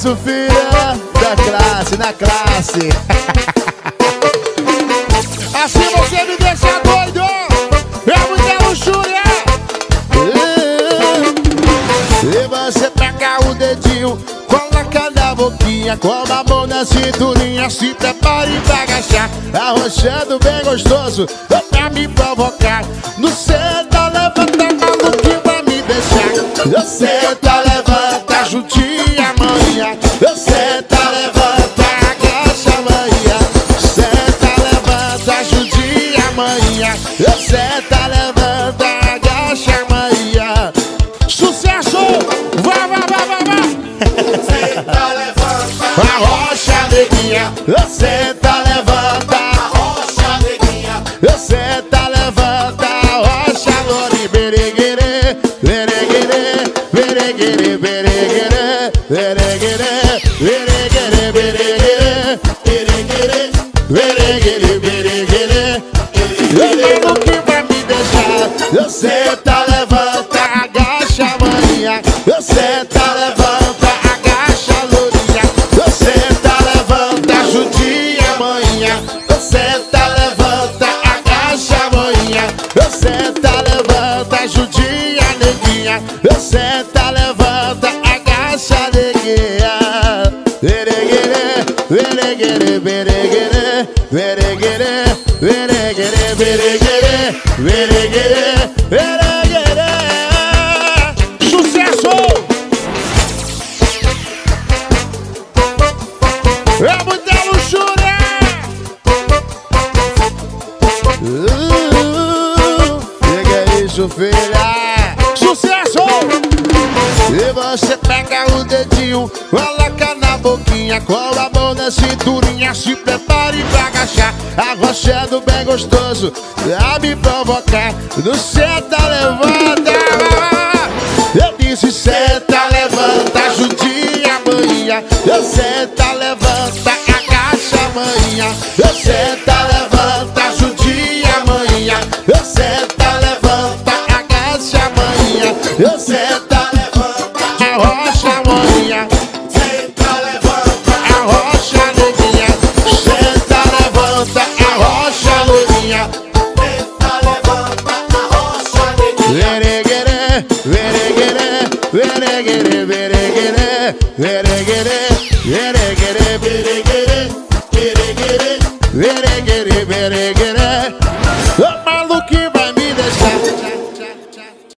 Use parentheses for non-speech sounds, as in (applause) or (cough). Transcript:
isso, filha? Da classe, na classe. (laughs) Assim você me deixa doido. É muita luxúria. E você pega o dedinho, coloca na boquinha, com a mão na cinturinha, se prepare pra agachar, arrochando bem gostoso, pra me provocar. No senta, levanta, maluquinho pra me deixar. Eu senta. Eu senta, tá levanta, agacha amanhã. Senta, tá levanta, ajudinha amanhã. Eu senta, tá levanta, agacha amanhã. Sucesso! Vá, vá, vá, vá, vá! Senta, levanta, arrocha, neguinha. Eu senta, levanta, arrocha, neguinha. Eu senta, levanta, arrocha, lori, bereguerê, bereguerê, bereguerê, bereguerê, bereguerê. Eu senta, levanta, agacha, manhã. Eu senta, levanta, agacha, lourinha. Eu senta, levanta, judia, manhã. Eu senta, levanta, agacha, manhã. Eu senta, levanta, judia, neguinha. Eu senta, levanta, Bereguere, bereguere, bereguere, bereguere, bereguere, bereguere, bereguere. Sucesso. É muita luxúria. Uh, Pega isso, filha. Sucesso. E você pega o dedinho, coloca na boquinha, com a mão na cinturinha, se prepare pra agachar, arrochando bem gostoso, a me provocar. No senta, levanta, eu disse senta, levanta, judia, manhã, eu senta, levanta, agacha, manhã, eu senta, vere gere vere gere vere gere vere gere vere gere vere gere vere gere vere gere maluco